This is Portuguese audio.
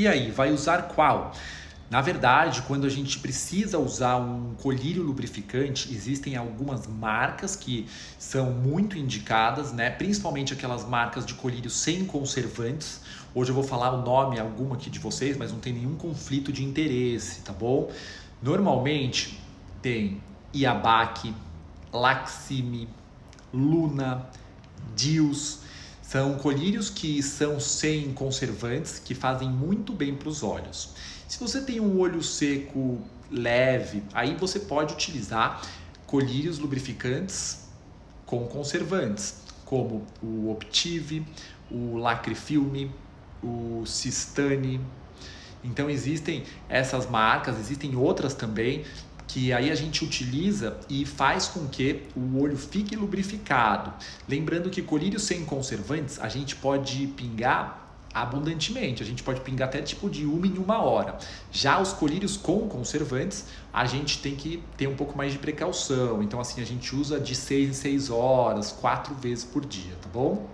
E aí, vai usar qual? Na verdade, quando a gente precisa usar um colírio lubrificante, existem algumas marcas que são muito indicadas, né? Principalmente aquelas marcas de colírio sem conservantes. Hoje eu vou falar o nome alguma aqui de vocês, mas não tem nenhum conflito de interesse, tá bom? Normalmente tem Iabac, Laxime, Luna, Dios. São colírios que são sem conservantes, que fazem muito bem para os olhos. Se você tem um olho seco leve, aí você pode utilizar colírios lubrificantes com conservantes, como o Optive, o Lacrifilme, o Sistane. Então existem essas marcas, existem outras também que aí a gente utiliza e faz com que o olho fique lubrificado. Lembrando que colírios sem conservantes a gente pode pingar abundantemente. A gente pode pingar até tipo de uma em uma hora. Já os colírios com conservantes, a gente tem que ter um pouco mais de precaução. Então, assim, a gente usa de seis em seis horas, quatro vezes por dia, tá bom?